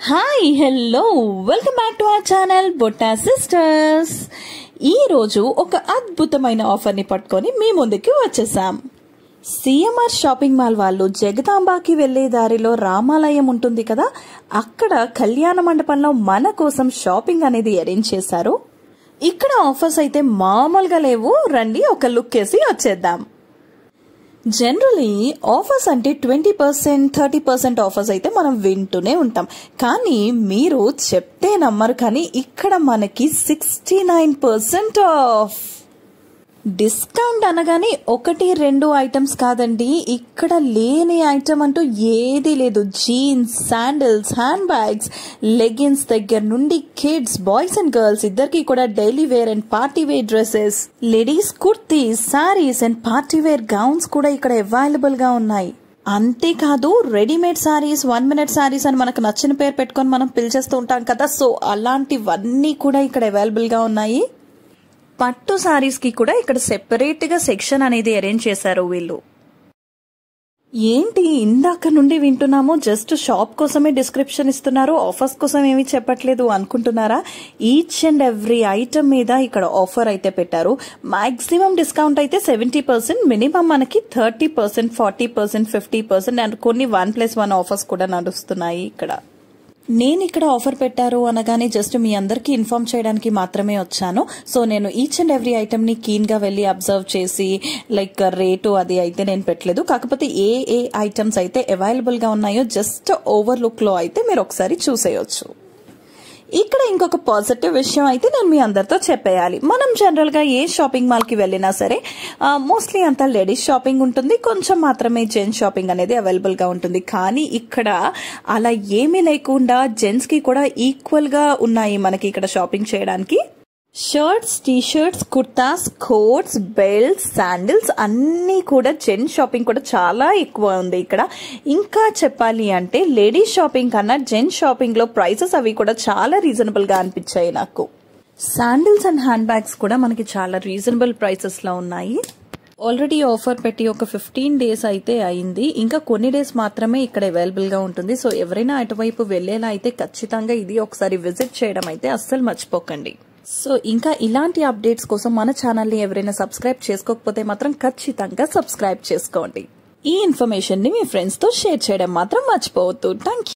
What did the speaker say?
Hi hello welcome back to our channel Botta sisters ఈ రోజు ఒక అద్భుతమైన ఆఫర్ని పట్టుకొని మీ ముందుకి వచ్చేసాం. సిఎంఆర్ షాపింగ్ మాల్ వాళ్ళు జగదాంబాకి వెళ్ళే దారిలో రామాలయం ఉంటుంది కదా అక్కడ కళ్యాణ మండపంలో మన కోసం షాపింగ్ అనేది అరేంజ్ చేశారు. ఇక్కడ ఆఫర్స్ అయితే మామూలుగా లేవు. రండి ఒక లుక్ వేసి వచ్చేద్దాం. జనరలీ ఆఫర్స్ అంటే twenty percent thirty percent offers అయితే మనం వింటూనే ఉంటాం. కానీ మీరు చెప్తే నమ్మరు కానీ ఇక్కడ మనకి sixty nine percent off discount అనగానే ఒకటి రెండు ఐటమ్స్ కాదండి. ఇక్కడ లేని ఐటమ్ అంటూ ఏది లేదు. Jeans sandals hand bags leggings దగ్గర నుండి కిడ్స్ బాయ్స్ అండ్ గర్ల్స్ ఇద్దరికి కూడా daily wear and party wear dresses ladies kurtis saris and party wear gowns కూడా ఇక్కడ అవైలబుల్గా ఉన్నాయి. అంతేకాదు readymade saris one minute saris అని మనకు నచ్చిన పేరు పెట్టుకొని మనం పిలిచేస్తూ ఉంటాం కదా. సో అలాంటివన్నీ కూడా ఇక్కడ అవైలబుల్గా ఉన్నాయి. పట్టు సారీస్కి కూడా ఇక్కడ సెపరేట్గా సెక్షన్ అనేది అరేంజ్ చేశారు వీళ్ళు. ఏంటి ఇందాక నుండి వింటున్నాము జస్ట్ షాప్ కోసమే డిస్క్రిప్షన్ ఇస్తున్నారు ఆఫర్స్ కోసం ఏమీ చెప్పట్లేదు అనుకుంటున్నారా? ఈచ్ అండ్ ఎవ్రీ ఐటమ్ మీద ఇక్కడ ఆఫర్ అయితే పెట్టారు. మాక్సిమం డిస్కౌంట్ అయితే సెవెంటీ పర్సెంట్ మినిమం మనకి thirty percent forty percent fifty percent and కొన్ని వన్ ప్లస్ వన్ ఆఫర్స్ కూడా నడుస్తున్నాయి ఇక్కడ. నేను ఇక్కడ ఆఫర్ పెట్టారు అనగానే జస్ట్ మీ అందరికీ ఇన్ఫార్మ్ చేయడానికి మాత్రమే వచ్చాను. సో నేను ఈచ్ అండ్ ఎవ్రీ ఐటమ్ని కీన్గా వెళ్ళి అబ్జర్వ్ చేసి లైక్ రేటు అది అయితే నేను పెట్టలేదు. కాకపోతే ఏ ఏ ఐటమ్స్ అయితే అవైలబుల్గా ఉన్నాయో జస్ట్ ఓవర్ లుక్లో అయితే మీరు ఒకసారి చూసేయొచ్చు. ఇక్కడ ఇంకొక పాజిటివ్ విషయం అయితే నేను మీ అందరితో చెప్పేయాలి. మనం జనరల్గా ఏ షాపింగ్ మాల్కి వెళ్ళినా సరే మోస్ట్లీ అంతా లేడీస్ షాపింగ్ ఉంటుంది. కొంచెం మాత్రమే జెంట్స్ షాపింగ్ అనేది అవైలబుల్గా ఉంటుంది. కానీ ఇక్కడ అలా ఏమీ లేకుండా జెంట్స్కి కూడా ఈక్వల్గా ఉన్నాయి మనకి ఇక్కడ షాపింగ్ చేయడానికి. Shirts t shirts kurtas coats belts sandals అన్నీ కూడా జెంట్స్ షాపింగ్ కూడా చాలా ఎక్కువ ఉంది ఇక్కడ. ఇంకా చెప్పాలి అంటే లేడీస్ షాపింగ్ కన్నా జెంట్స్ షాపింగ్లో ప్రైసెస్ అవి కూడా చాలా రీజనబుల్గా అనిపించాయి నాకు. శాండిల్స్ అండ్ హ్యాండ్ బ్యాగ్స్ కూడా మనకి చాలా రీజనబుల్ ప్రైసెస్లో ఉన్నాయి. ఆల్రెడీ ఆఫర్ పెట్టి ఒక ఫిఫ్టీన్ డేస్ అయితే అయింది. ఇంకా కొన్ని డేస్ మాత్రమే ఇక్కడ అవైలబుల్గా ఉంటుంది. సో ఎవరైనా అటువైపు వెళ్ళేలా అయితే ఖచ్చితంగా ఇది ఒకసారి విజిట్ చేయడం అయితే అస్సలు మర్చిపోకండి. సో ఇంకా ఇలాంటి అప్డేట్స్ కోసం మన ఛానల్ని ఎవరైనా సబ్స్క్రైబ్ చేసుకోకపోతే మాత్రం ఖచ్చితంగా సబ్స్క్రైబ్ చేసుకోండి. ఈ ఇన్ఫర్మేషన్ని మీ ఫ్రెండ్స్తో షేర్ చేయడం మాత్రం మర్చిపోవద్దు. థ్యాంక్